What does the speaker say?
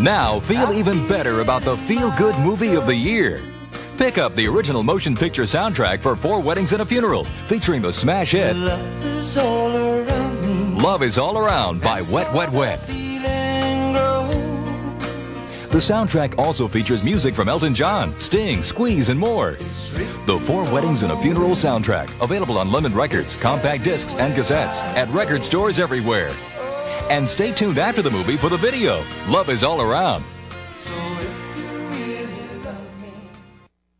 Now feel even better about the feel good movie of the year. Pick up the original motion picture soundtrack for Four Weddings and a Funeral, featuring the smash hit Love is all around me. Love is All Around by Wet Wet Wet. The soundtrack also features music from Elton John, Sting, Squeeze, and more. The Four Weddings and a Funeral soundtrack, available on London Records, compact discs, and cassettes at record stores everywhere. And stay tuned after the movie for the video. Love is all around.